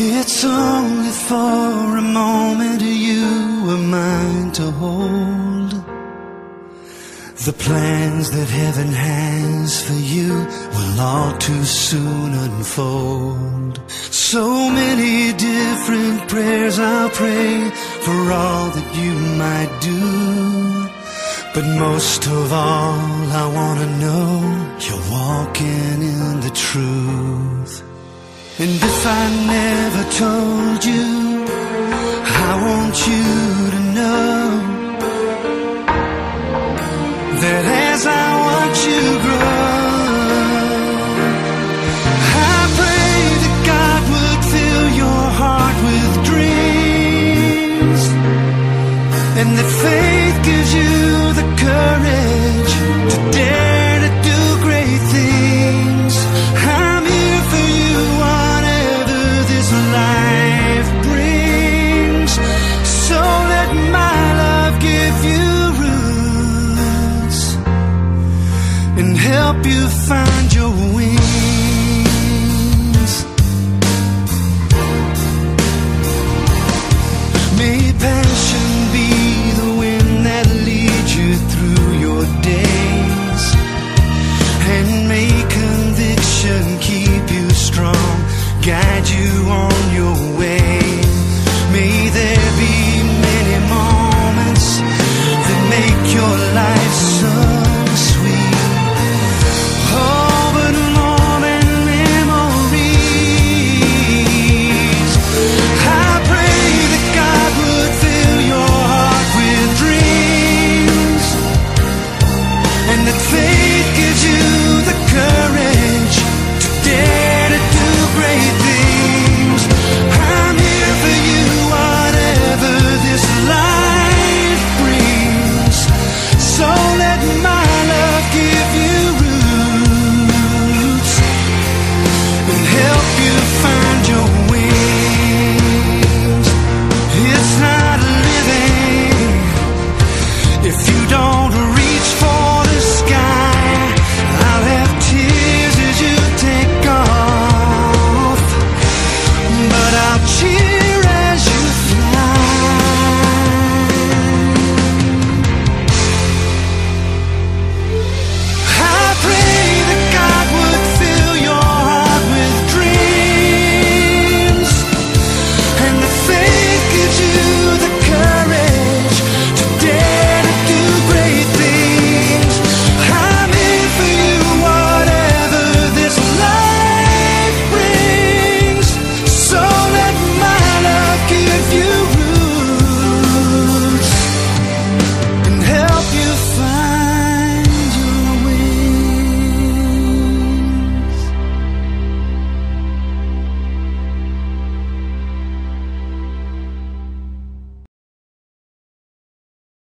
It's only for a moment you are mine to hold. The plans that heaven has for you will all too soon unfold. So many different prayers I'll pray for all that you might do. But most of all, I wanna know you're walking in the truth. And if I never told you, I want you to know that as I watch you grow, I pray that God would fill your heart with dreams, and that faith gives you the courage help you find your wings. May passion be the wind that leads you through your days, and may conviction keep you strong, guide you on. let my love give you